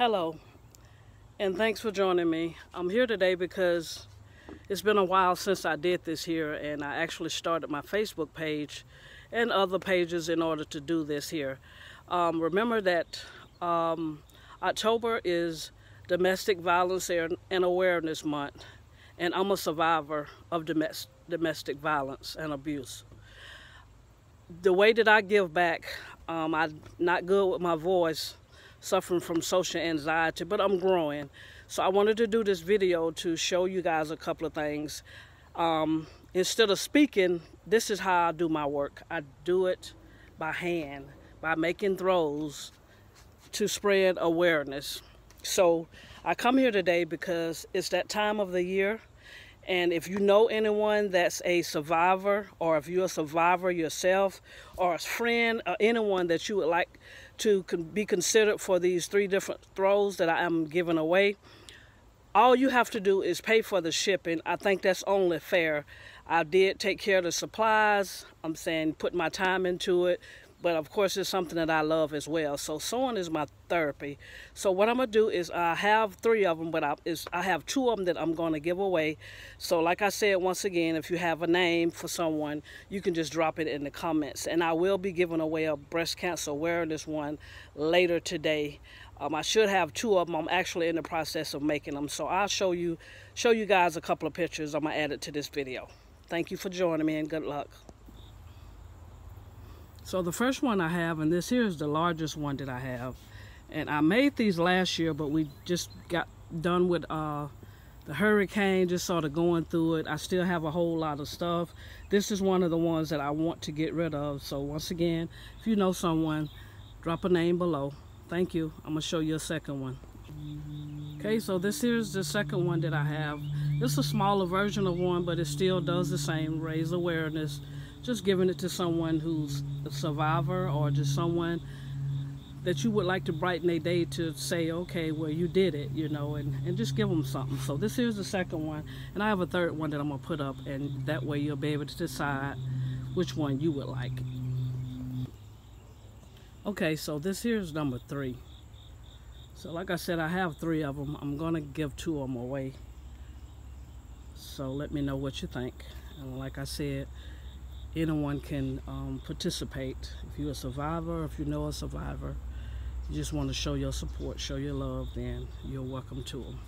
Hello, and thanks for joining me. I'm here today because it's been a while since I did this here, and I actually started my Facebook page and other pages in order to do this here. Um, remember that um, October is Domestic Violence and Awareness Month, and I'm a survivor of domestic violence and abuse. The way that I give back, um, I'm not good with my voice, suffering from social anxiety, but I'm growing. So I wanted to do this video to show you guys a couple of things. Um, instead of speaking, this is how I do my work. I do it by hand, by making throws to spread awareness. So I come here today because it's that time of the year and if you know anyone that's a survivor, or if you're a survivor yourself, or a friend, or anyone that you would like to be considered for these three different throws that I am giving away, all you have to do is pay for the shipping. I think that's only fair. I did take care of the supplies. I'm saying put my time into it, but of course it's something that I love as well. So sewing is my therapy. So what I'm gonna do is I have three of them, but I, is, I have two of them that I'm gonna give away. So like I said, once again, if you have a name for someone, you can just drop it in the comments. And I will be giving away a breast cancer awareness one later today. Um, I should have two of them. I'm actually in the process of making them. So I'll show you, show you guys a couple of pictures. I'm gonna add it to this video. Thank you for joining me and good luck. So the first one I have, and this here is the largest one that I have. And I made these last year, but we just got done with uh, the hurricane, just sort of going through it. I still have a whole lot of stuff. This is one of the ones that I want to get rid of. So once again, if you know someone, drop a name below. Thank you. I'm going to show you a second one. Okay, so this here's the second one that I have. It's a smaller version of one, but it still does the same, raise awareness, just giving it to someone who's a survivor or just someone that you would like to brighten their day to say, okay, well, you did it, you know, and, and just give them something. So this is the second one, and I have a third one that I'm going to put up, and that way you'll be able to decide which one you would like. Okay, so this here's number three. So like I said, I have three of them. I'm going to give two of them away. So let me know what you think. And like I said, anyone can um, participate. If you're a survivor, if you know a survivor, you just want to show your support, show your love, then you're welcome to them.